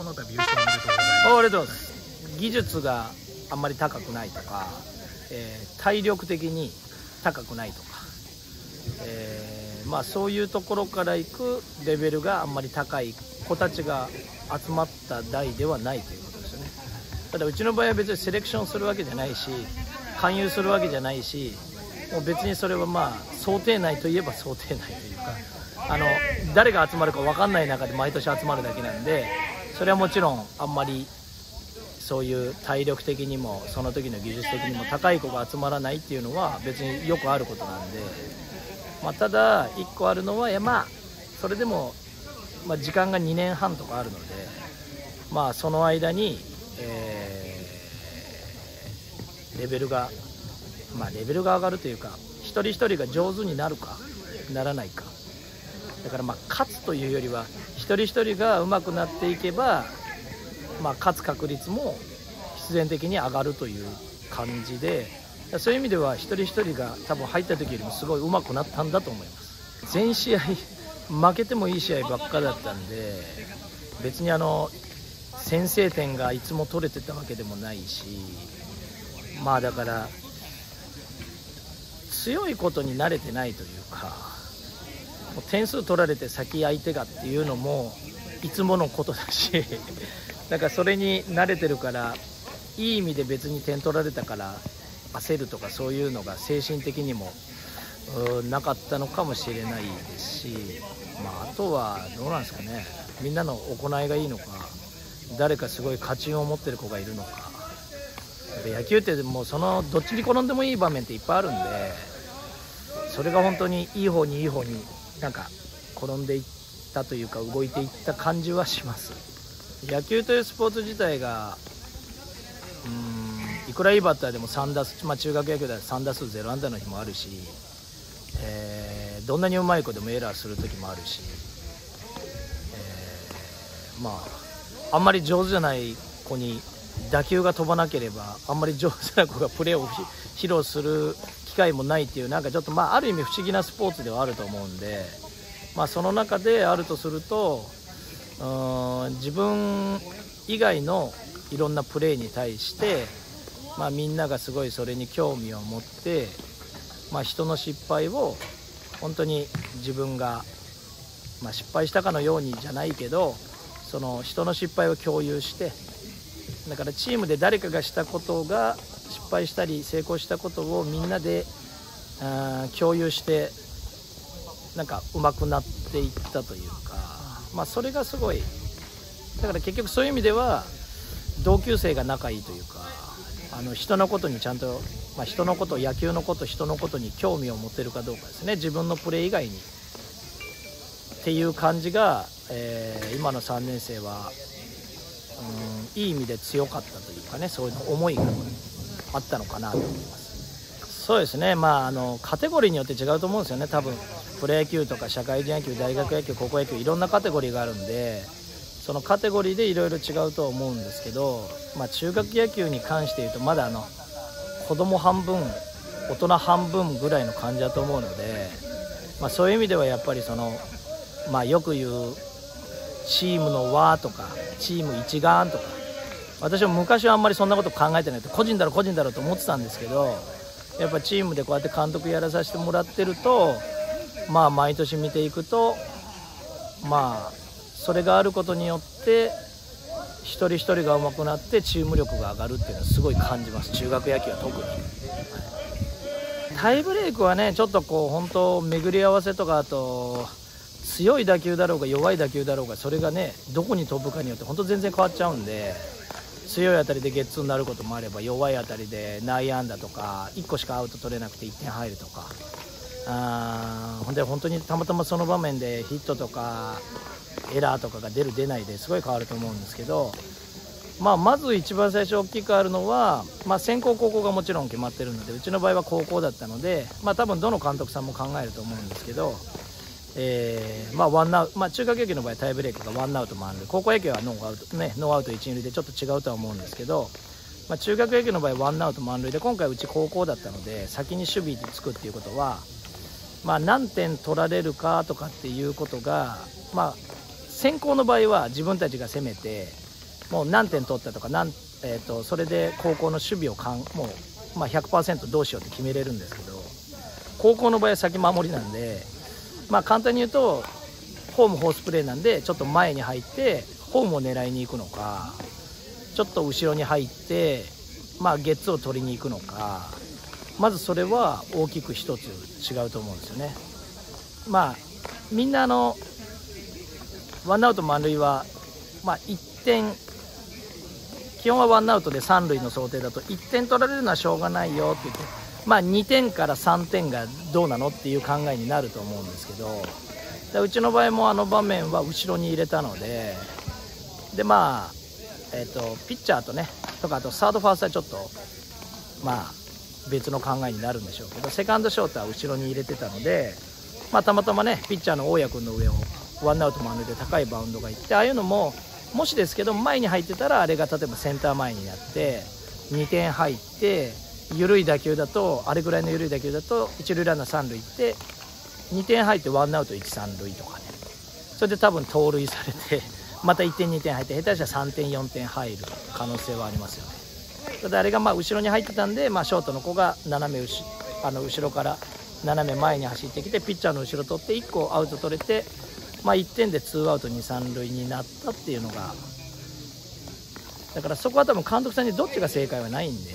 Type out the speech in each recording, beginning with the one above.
この度優勝おめでとうございます。あありがとうございます技術があんまり高くないとか、えー体力的に高くないとか、えーまあ、そういうところからいくレベルがあんまり高い子たちが集まった代ではないということですよね。ただうちの場合は別にセレクションするわけじゃないし勧誘するわけじゃないしもう別にそれはまあ想定内といえば想定内というかあの誰が集まるか分かんない中で毎年集まるだけなんでそれはもちろんあんまりそういう体力的にもその時の技術的にも高い子が集まらないっていうのは別によくあることなんで、まあ、ただ1個あるのはいやまあそれでも、まあ、時間が2年半とかあるのでまあその間に、えーレベルがまあレベルが上がるというか一人一人が上手になるかならないか。だからまあ勝つというよりは一人一人が上手くなっていけばまあ、勝つ確率も必然的に上がるという感じでそういう意味では一人一人が多分入った時よりもすごい上手くなったんだと思います。全試合負けてもいい試合ばっかだったんで別にあの先制点がいつも取れてたわけでもないしまあだから強いことに慣れてないというか点数取られて先相手がっていうのもいつものことだし なんかそれに慣れてるからいい意味で別に点取られたから焦るとかそういうのが精神的にもなかったのかもしれないですし、まあ、あとはどうなんですかね。みんなの行いがいいのか誰かすごい勝ち運を持ってる子がいるのか。野球ってもうそのどっちに転んでもいい場面っていっぱいあるんでそれが本当にいい方にいい方になんか転んでいったというか動いていった感じはします。野球というスポーツ自体がうーんいくらいいバッターでも3打数、まあ、中学野球では3打数0安打の日もあるし、えーどんなにうまい子でもエラーする時もあるし、えーまああんまり上手じゃない子に打球が飛ばなければあんまり上手な子がプレーを披露する会もないっていうなんかちょっとまあある意味不思議なスポーツではあると思うんで、まあ、その中であるとするとうん自分以外のいろんなプレーに対して、まあ、みんながすごいそれに興味を持って、まあ、人の失敗を本当に自分が、まあ、失敗したかのようにじゃないけどその人の失敗を共有してだからチームで誰かがしたことが失敗したり成功したことをみんなで共有してなんか上手くなっていったというか、まあ、それがすごい。だから結局そういう意味では同級生が仲いいというかあの人のことにちゃんと、まあ、人のこと野球のこと人のことに興味を持てるかどうかですね。自分のプレー以外に。っていう感じが、えー今の3年生はうんいい意味で強かったというかねそういう思いがあったのかなと思います。そうですね。まああのカテゴリーによって違うと思うんですよね。多分プロ野球とか社会人野球大学野球高校野球いろんなカテゴリーがあるんでそのカテゴリーでいろいろ違うと思うんですけど、まあ、中学野球に関して言うとまだあの子供半分大人半分ぐらいの感じだと思うので、まあ、そういう意味ではやっぱりその、まあ、よく言うチームの輪とかチーム一丸とか私は昔はあんまりそんなこと考えてないと個人だろ個人だろと思ってたんですけどやっぱチームでこうやって監督やらさせてもらってるとまあ毎年見ていくとまあそれがあることによって一人一人が上手くなってチーム力が上がるっていうのはすごい感じます。中学野球は特に、はいタイブレークはねちょっとこう本当巡り合わせとかあと強い打球だろうが弱い打球だろうがそれがねどこに飛ぶかによって本当全然変わっちゃうんで強い当たりでゲッツーになることもあれば弱い当たりで内野安打とか1個しかアウト取れなくて1点入るとか。あーで本当にたまたまその場面でヒットとかエラーとかが出る出ないですごい変わると思うんですけど、まあ、まず一番最初大きくあるのは、まあ、先攻後攻がもちろん決まってるのでうちの場合は後攻だったので、まあ、多分どの監督さんも考えると思うんですけど、えーまあワンアウまあ、中学野球の場合タイブレークがワンアウト満塁高校野球はノーアウト,、ね、ノーアウト一二塁でちょっと違うとは思うんですけど、まあ、中学野球の場合ワンアウト満塁で今回うち後攻だったので先に守備につくっていうことは、まあ、何点取られるかとかっていうことが、まあ、先行の場合は自分たちが攻めてもう何点取ったとか何、えー、とそれで高校の守備をかんもう、まあ、100%どうしようって決めれるんですけど高校の場合は先守りなんで、まあ、簡単に言うとホームホースプレーなんでちょっと前に入ってホームを狙いに行くのかちょっと後ろに入って、まあ、ゲッツを取りに行くのかまずそれは大きく一つ違うと思うんですよね。まあみんなあのワンアウト満塁は、まあ、1点基本はワンアウトで三塁の想定だと1点取られるのはしょうがないよって言って、まあ、2点から3点がどうなのっていう考えになると思うんですけどでうちの場合もあの場面は後ろに入れたのででまあ、えー、とピッチャーとねとかあとサードファーストはちょっとまあ別の考えになるんでしょうけどセカンドショートは後ろに入れてたので、まあ、たまたまねピッチャーの大谷君の上をワンアウト満塁で高いバウンドがいってああいうのももしですけど前に入ってたらあれが例えばセンター前になって2点入って緩い打球だとあれぐらいの緩い打球だと一塁ランナー三塁行って2点入ってワンアウト1、3塁とかねそれで多分盗塁されて また1点、2点入って下手したら3点、4点入る可能性はありますよね。ただあれがまあ後ろに入ってたんで、まあ、ショートの子が斜め後あの後ろから斜め前に走ってきてピッチャーの後ろ取って1個アウト取れて、まあ、1点で2アウト2、3塁になったっていうのがだからそこは多分監督さんにどっちが正解はないんで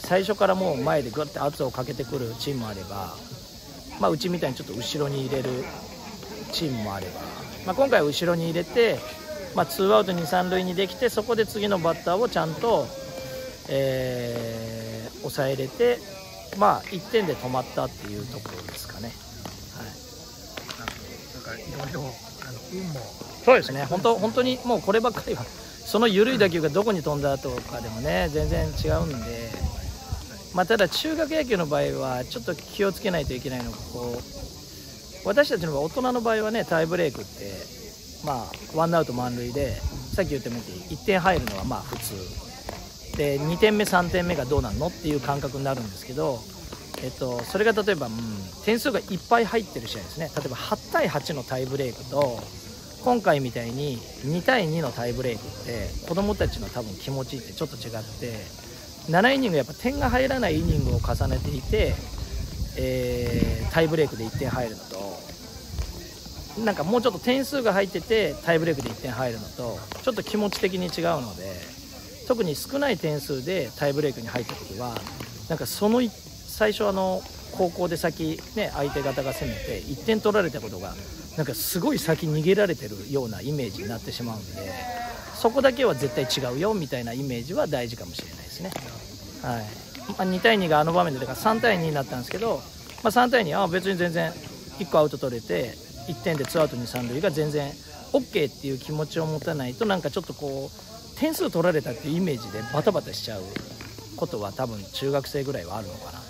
最初からもう前でグッて圧をかけてくるチームもあれば、まあ、うちみたいにちょっと後ろに入れるチームもあれば、まあ、今回は後ろに入れて、まあ、2アウト2、3塁にできてそこで次のバッターをちゃんと、えー抑えれて、まあ、1点で止まったっていうところですかね。はいなんかいろいろあの運もそうですね、本当本当にもうこればっかりは、その緩い打球がどこに飛んだとかでもね、全然違うんで、まあ、ただ、中学野球の場合は、ちょっと気をつけないといけないのが、こう私たちの、大人の場合はね、タイブレークって、まあ、ワンアウト満塁で、さっき言ったみたいに、1点入るのはまあ普通、で2点目、3点目がどうなのっていう感覚になるんですけど、えっと、それが例えば、うん、点数がいっぱい入ってる試合ですね、例えば8対8のタイブレークと、今回みたいに2対2のタイブレークって子供たちの多分気持ちってちょっと違って7イニングやっぱ点が入らないイニングを重ねていて、えータイブレークで1点入るのとなんかもうちょっと点数が入っててタイブレークで1点入るのとちょっと気持ち的に違うので特に少ない点数でタイブレークに入った時はなんかその最初あの高校で先、ね、相手方が攻めて1点取られたことがなんかすごい先逃げられてるようなイメージになってしまうんでそこだけは絶対違うよみたいなイメージは大事かもしれないですね。はいまあ、2対2があの場面でだから3対2になったんですけど、まあ、3対2は別に全然1個アウト取れて1点で2アウト2、3塁が全然 OK っていう気持ちを持たないとなんかちょっとこう点数取られたっていうイメージでバタバタしちゃうことは多分中学生ぐらいはあるのかな。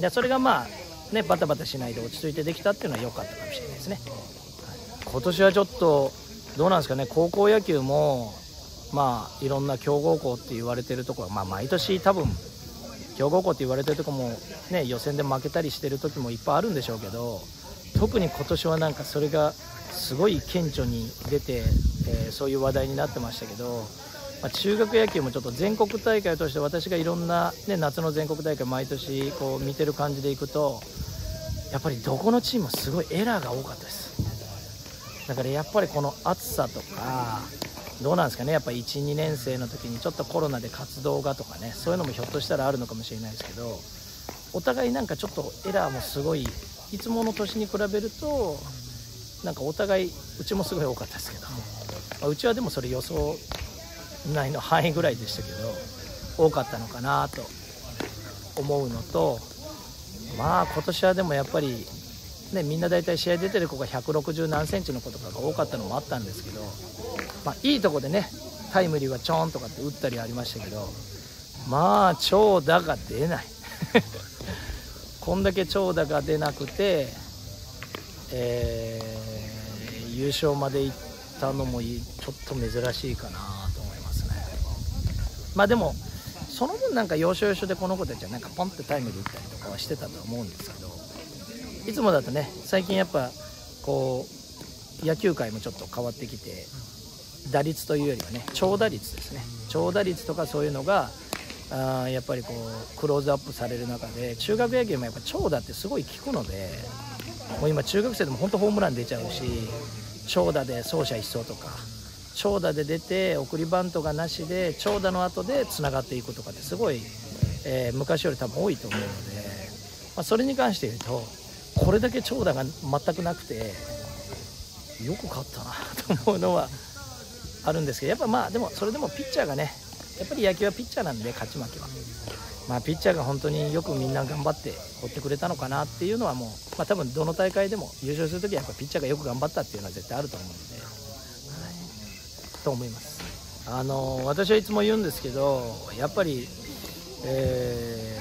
でそれがまあねバタバタしないで落ち着いてできたっていうのは良かったかもしれないですね、はい。今年はちょっとどうなんですかね高校野球もまあいろんな強豪校って言われてるところまあ毎年多分強豪校って言われてるとこもね予選で負けたりしてる時もいっぱいあるんでしょうけど特に今年はなんかそれがすごい顕著に出て、えーそういう話題になってましたけど、まあ、中学野球もちょっと全国大会として私がいろんな、ね、夏の全国大会毎年こう見てる感じでいくとやっぱりどこのチームもすごいエラーが多かったです。だからやっぱりこの暑さとかどうなんですかね。やっぱ12年生の時にちょっとコロナで活動がとかね。そういうのもひょっとしたらあるのかもしれないですけどお互いなんかちょっとエラーもすごいいつもの年に比べるとなんかお互いうちもすごい多かったですけど、まあうちはでもそれ予想内の範囲ぐらいでしたけど多かったのかなと思うのとまあ今年はでもやっぱり、ね、みんな大体試合出てる子が160何センチの子とかが多かったのもあったんですけど、まあ、いいとこでねタイムリーがちょんとかって打ったりありましたけどまあ長打が出ない。こんだけ長打が出なくて、えー優勝まで行ったのもちょっと珍しいかなと思いますね。まあでもその分なんか要所要所でこの子たちはなんかポンってタイムリー打ったりとかはしてたと思うんですけどいつもだとね最近やっぱこう野球界もちょっと変わってきて打率というよりはね長打率ですね。長打率とかそういうのがあやっぱりこうクローズアップされる中で中学野球もやっぱ長打ってすごい効くのでもう今中学生でも本当ホームラン出ちゃうし長打で走者一掃とか長打で出て送りバントがなしで長打の後でつながっていくとかってすごい、えー昔より多分多いと思うので、まあ、それに関して言うとこれだけ長打が全くなくてよく勝ったなと思うのはあるんですけどやっぱまあでもそれでもピッチャーがねやっぱり野球はピッチャーなんで勝ち負けは。まあ、ピッチャーが本当によくみんな頑張って追ってくれたのかなっていうのはもう、まあ、多分どの大会でも優勝するときはやっぱピッチャーがよく頑張ったっていうのは絶対あると思うので、と思いますあの私はいつも言うんですけどやっぱり、えー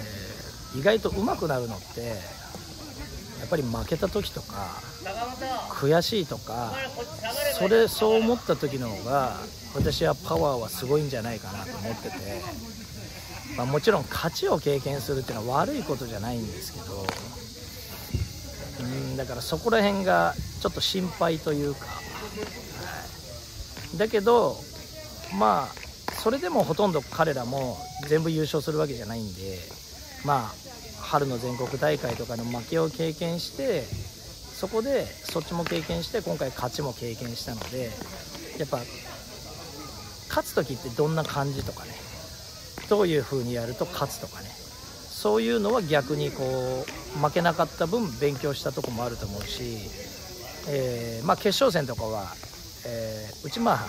意外と上手くなるのってやっぱり負けた時とか悔しいとかそれそう思った時の方が私はパワーはすごいんじゃないかなと思ってて。まあ、もちろん勝ちを経験するっていうのは悪いことじゃないんですけどうんだからそこら辺がちょっと心配というか、だけどまあそれでもほとんど彼らも全部優勝するわけじゃないんでまあ春の全国大会とかの負けを経験してそこでそっちも経験して今回勝ちも経験したのでやっぱ勝つ時ってどんな感じとかねどういう風にやると勝つとかねそういうのは逆にこう負けなかった分勉強したとこもあると思うし、えーまあ、決勝戦とかは、えーうちまあ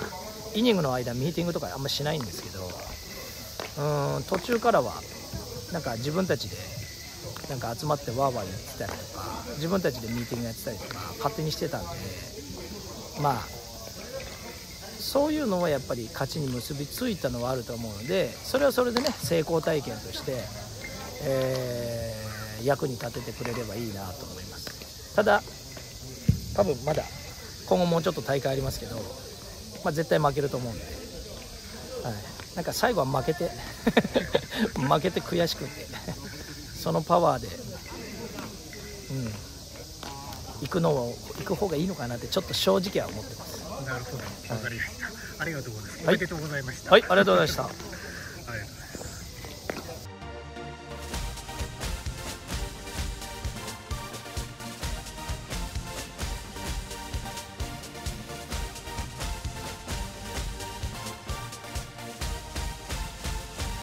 イニングの間ミーティングとかあんましないんですけどうん途中からはなんか自分たちでなんか集まってワーワー言ってたりとか自分たちでミーティングやってたりとか勝手にしてたんでまあそういうのはやっぱり勝ちに結びついたのはあると思うのでそれはそれでね成功体験として、えー役に立ててくれればいいなと思います。ただ多分まだ今後もうちょっと大会ありますけど、まあ、絶対負けると思うんで、はい、なんか最後は負けて 負けて悔しくてそのパワーでうん。行くのを行く方がいいのかなってちょっと正直は思ってます。なるほど。わかりました。ありがとうございます。おはい。めでとうございました。はい。ありがとうございました